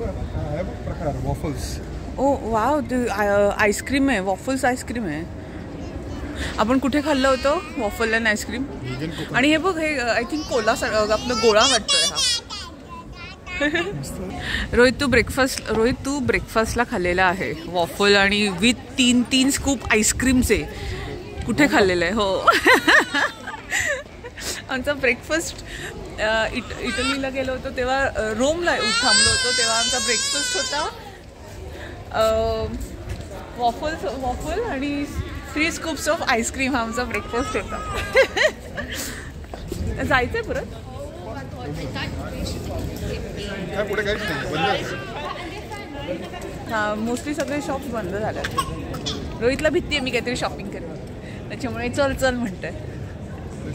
प्रकार वॉफल्स ओ wow ice cream आहे वॉफल्स आईस्क्रीम आहे. आपण कुठे खाल्लं होतं? वॉफल अँड आईस्क्रीम आणि हे बघ हे आय थिंक कोला अ, आपलं गोळा वाटतोय हा. रोहित तू ब्रेकफास्ट रोहित तू ब्रेकफास्टला खाल्लेला आहे. वॉफल आणि विथ तीन तीन स्कूप आईस्क्रीमचे कुठे खाल्लेलं आहे? हो. आमचा ब्रेकफास्ट इट इटलीला गेलो होतो तेव्हा रोमला थांबलो होतो तेव्हा आमचा ब्रेकफास्ट होता. वॉफल वॉफल आणि three scoops of ice cream हा आमचा ब्रेकफास्ट होता. जायचं आहे. परत. हा मोस्टली सगळे शॉप्स बंद झाले रोहितला भीती आहे मी काहीतरी शॉपिंग करेन. त्याच्यामुळे चल चल म्हणतंय.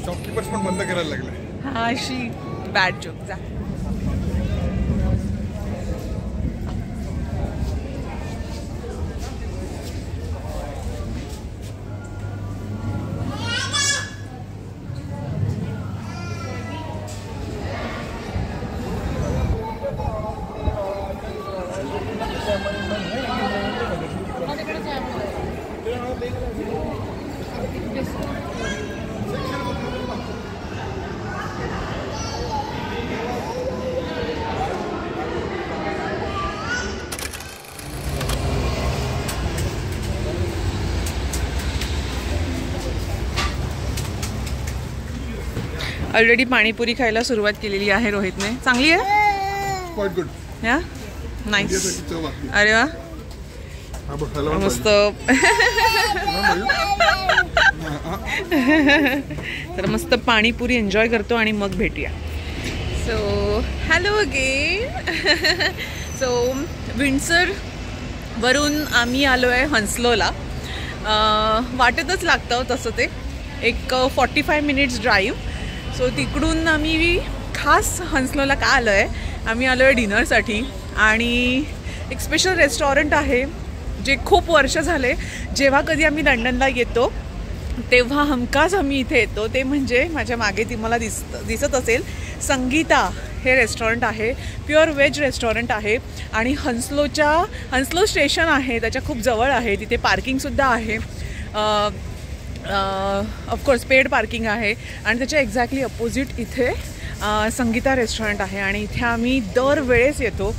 शॉपकीपर्स पण बंद करायला लागले. हा अशी बॅड जोक जा. ऑलरेडी पाणीपुरी खायला सुरुवात केलेली आहे रोहितने. चांगली आहे? या? नाईस अरे वा. हा मस्त. तर मस्त पाणीपुरी एन्जॉय करतो आणि मग भेटूया. So hello again so Windsor वरून आम्ही आलो आहे हंसलोला. वाटेतच लागतं तसं ते. एक forty five minutes drive so तिकडून आम्ही खास हंसलोला का आलो आहे आम्ही आलो आहे डिनरसाठी. आणि एक स्पेशल रेस्टॉरंट आहे जे खूप वर्ष झाले. जेव्हा कधी आम्ही लंडनला येतो तेव्हा हमखास आम्ही इथे येतो. ते म्हणजे माझ्या मागे ती मला दिस दिसत असेल संगीता हे रेस्टॉरंट आहे. प्युअर व्हेज रेस्टॉरंट आहे. आणि हंसलोच्या हंसलो स्टेशन आहे त्याच्या खूप जवळ आहे. तिथे पार्किंगसुद्धा आहे. ऑफकोर्स पेड पार्किंग आहे. आणि त्याच्या एक्झॅक्टली अपोजिट इथे संगीता रेस्टॉरंट आहे. आणि इथे आम्ही दरवेळेस येतो.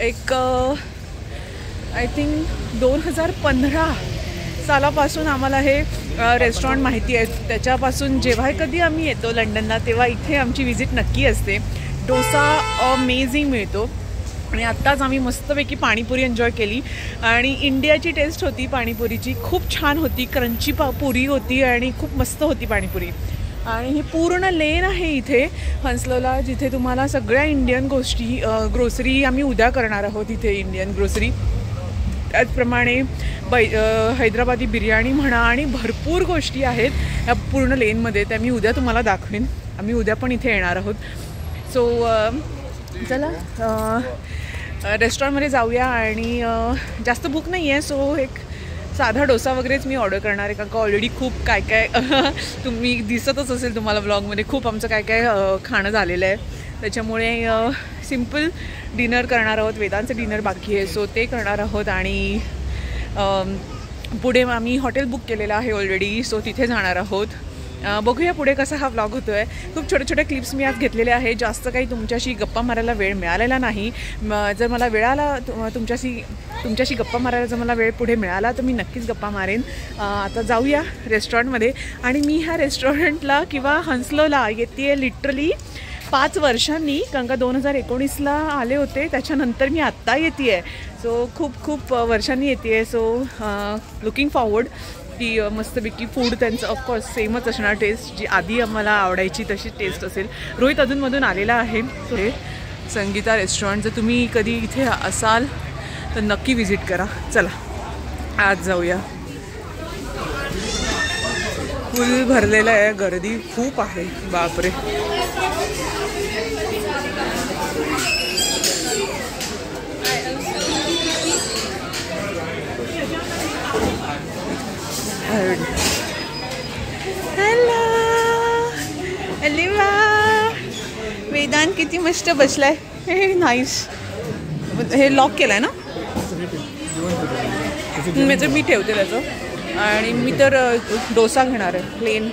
एक आय थिंक दोन हजार पंधरा सालापासून आम्हाला हे रेस्टॉरंट माहिती आहे. त्याच्यापासून जेव्हा कधी आम्ही येतो लंडनला तेव्हा इथे आमची विजिट नक्की असते. डोसा अमेझिंग मिळतो. आणि आत्ताच आम्ही मस्तपैकी पाणीपुरी एन्जॉय केली. आणि इंडियाची टेस्ट होती पाणीपुरीची. खूप छान होती क्रंची पा पुरी होती आणि खूप मस्त होती पाणीपुरी. आणि ही पूर्ण लेन आहे इथे हंसलोला जिथे तुम्हाला सगळ्या इंडियन गोष्टी ग्रोसरी आम्ही उद्या करणार आहोत इथे इंडियन ग्रोसरी त्याचप्रमाणे बै हैदराबादी बिर्याणी म्हणा आणि भरपूर गोष्टी आहेत या पूर्ण लेनमध्ये त्या मी उद्या तुम्हाला दाखवेन. आम्ही उद्या पण इथे येणार आहोत. सो चला रेस्टॉरंटमध्ये जाऊया आणि जास्त भूक नाही आहे सो एक साधा डोसा वगैरेच मी ऑर्डर करणार आहे कारण का ऑलरेडी खूप काय काय तुम्ही दिसतच असेल तुम्हाला ब्लॉगमध्ये खूप आमचं काय काय खाणं झालेलं आहे. त्याच्यामुळे सिंपल डिनर करणार आहोत वेदांचं डिनर बाकी आहे सो ते करणार आहोत आणि पुढे आम्ही हॉटेल बुक केलेलं आहे ऑलरेडी सो तिथे जाणार आहोत. बघूया पुढे कसा हा व्लॉग होतो आहे खूप छोटे छोटे क्लिप्स मी आज घेतलेले आहे. जास्त काही तुमच्याशी गप्पा मारायला वेळ मिळालेला नाही. जर मला वेळाला आला तुमच्याशी तुमच्याशी गप्पा मारायला जर मला वेळ पुढे मिळाला तर मी नक्कीच गप्पा मारेन. आता जाऊया रेस्टॉरंटमध्ये आणि मी ह्या रेस्टॉरंटला किंवा हंसलोला येते लिटरली पाच वर्षांनी. कारण का दोन हजार एकोणीसला आले होते. त्याच्यानंतर मी आत्ता येते आहे सो खूप खूप वर्षांनी येते आहे सो लुकिंग फॉवर्ड की मस्तपैकी फूड त्यांचं ऑफकोर्स सेमच असणार टेस्ट जी आधी आम्हाला आवडायची तशी टेस्ट असेल. रोहित अधूनमधून आलेला आहे. हे संगीता रेस्टॉरंट जर तुम्ही कधी इथे असाल तर नक्की व्हिजिट करा. चला आज जाऊया. फुल भरलेलं आहे गर्दी. खूप आहे. बापरे. हॅलो अलिवा वेदांत किती मस्त बसलाय. हे नाईस हे लॉक केलं आहे ना? हे ते म्हणजे मी ठेवते त्याचं. आणि मी तर डोसा घेणार आहे प्लेन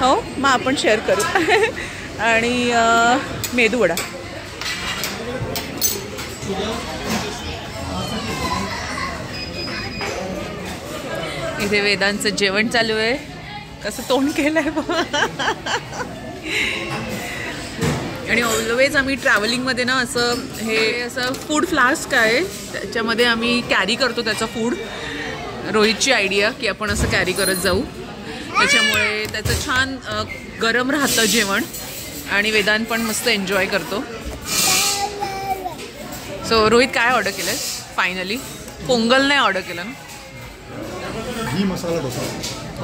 हो मग आपण शेअर करू. आणि मेदूवडा इथे वेदांचं जेवण चालू आहे. कसं तोंड केलंय बघ. आणि ऑलवेज आम्ही ट्रॅव्हलिंगमध्ये ना असं हे असं फूड फ्लास्क आहे. त्याच्यामध्ये आम्ही कॅरी करतो त्याचं फूड रोहितची आयडिया की आपण असं कॅरी करत जाऊ. त्याच्यामुळे त्याचं छान गरम राहतं जेवण. आणि वेदांत पण मस्त एन्जॉय करतो. सो रोहित काय ऑर्डर केलं फायनली पोंगल नाही ऑर्डर केलं ना? घी मसाला डोसा.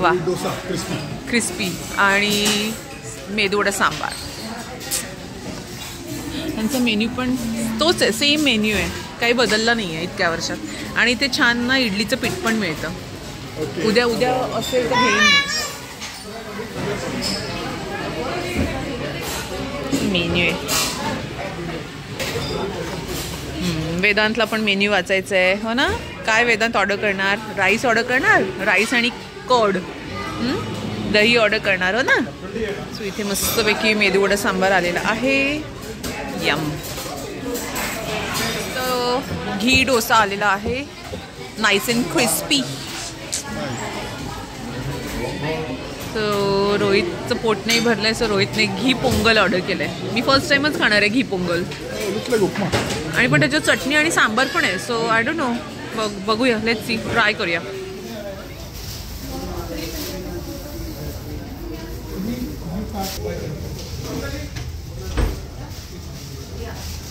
वा. डोसा क्रिस्पी क्रिस्पी आणि मेदूवडा सांबार. त्यांचा मेन्यू पण तोच आहे सेम मेन्यू आहे. काही बदलला नाही आहे इतक्या वर्षात. आणि ते छान ना इडलीचं पीठ पण मिळतं. ओके. उद्या उद्या असेल तर घेईन मेन्यू आहे. वेदांतला पण मेन्यू वाचायचं आहे हो ना? काय वेदांत ऑर्डर करणार? राईस ऑर्डर करणार? राईस आणि कड? दही ऑर्डर करणार हो ना? सो इथे मस्तपैकी मेदूवडा सांबार आलेला आहे. यम तर घी डोसा आलेला आहे. नाईस अँड क्रिस्पी सो रोहितचं पोट नाही भरलंय सो रोहितने घी पोंगल ऑर्डर केलंय. मी फर्स्ट टाइमच खाणार आहे घी पोंगल. आणि पण त्याच्यात चटणी आणि सांबार पण आहे सो आय डोंट नो बघ बघूया लेट सी ट्राय करूया Yeah.